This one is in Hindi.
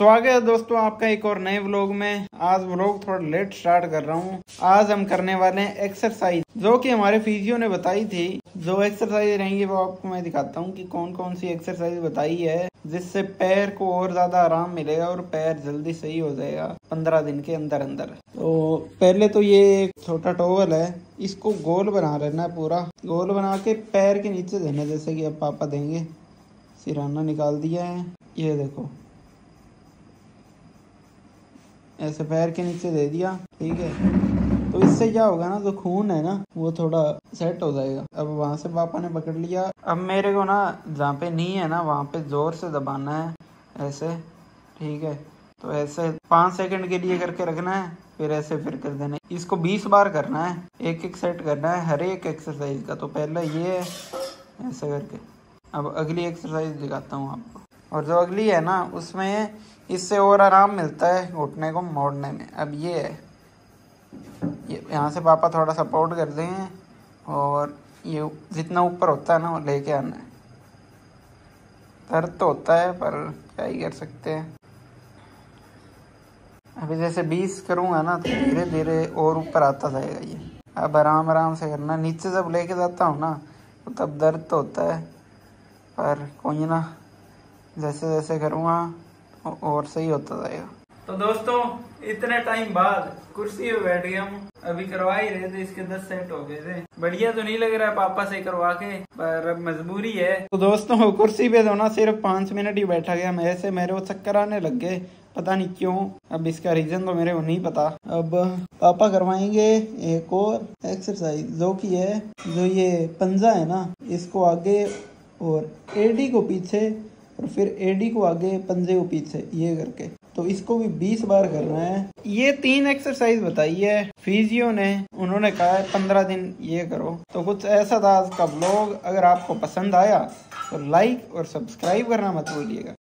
स्वागत है दोस्तों आपका एक और नए व्लॉग में। आज व्लॉग थोड़ा लेट स्टार्ट कर रहा हूँ। आज हम करने वाले हैं एक्सरसाइज जो कि हमारे फिजियो ने बताई थी। जो एक्सरसाइज रहेंगी वो आपको मैं दिखाता हूँ कि कौन कौन सी एक्सरसाइज बताई है, जिससे पैर को और ज़्यादा आराम मिलेगा और पैर जल्दी सही हो जाएगा पंद्रह दिन के अंदर अंदर तो पहले तो ये एक छोटा टोवल है, इसको गोल बना रहना है पूरा। गोल बना के पैर के नीचे देना जैसे कि अब पापा देंगे। सिराना निकाल दिया है। ये देखो। ऐसे पैर के नीचे दे दिया, ठीक है। तो इससे क्या होगा ना, जो खून है ना, वो थोड़ा सेट हो जाएगा। अब वहाँ से पापा ने पकड़ लिया। अब मेरे को ना, जहाँ पे नी है ना, वहाँ पे ज़ोर से दबाना है, ऐसे, ठीक है। तो ऐसे पाँच सेकंड के लिए करके रखना है, फिर ऐसे फिर कर देना है। इसको बीस बार करना है, एक एक सेट करना है, हर एक एक्सरसाइज का। तो पहला ये है, ऐसे करके। अब अगली एक्सरसाइज दिखाता हूँ आपको। और जो अगली है ना, उसमें इससे और आराम मिलता है घुटने को, मोड़ने में। अब ये है। ये, यहाँ से पापा थोड़ा सपोर्ट कर दें और ये जितना ऊपर होता है ना, वो लेके आना है। दर्द तो होता है, पर क्या ही कर सकते हैं। अभी जैसे बीस करूँगा ना तो धीरे धीरे और ऊपर आता जाएगा ये। अब आराम आराम से करना। नीचे जब लेके जाता हूँ ना तो तब दर्द तो होता है, पर कोई ना जैसे जैसे करूँगा और सही होता जाएगा। तो दोस्तों इतने टाइम बाद कुर्सी पे बैठ गया हूँ। अभी करवा ही रहे थे इसके दस सेट हो गए थे। बढ़िया तो नहीं लग रहा है पापा से करवा के पर अब मजबूरी है। तो दोस्तों कुर्सी पे तो ना सिर्फ़ पाँच मिनट ही बैठा गया मेरे से मेरे वो चक्कर आने लग गए। पता नहीं क्यों अब इसका रीजन तो मेरे को नहीं पता। अब पापा करवाएँगे एक और एक्सरसाइज जो की है जो ये पंजा है ना इसको आगे और एडी को पीछे और फिर एडी को आगे पंजे को पीछे ये करके। तो इसको भी 20 बार करना है। ये तीन एक्सरसाइज बताई है फिजियो ने, उन्होंने कहा है पंद्रह दिन ये करो। तो कुछ ऐसा था आज का ब्लॉग अगर आपको पसंद आया तो लाइक और सब्सक्राइब करना मत भूलिएगा।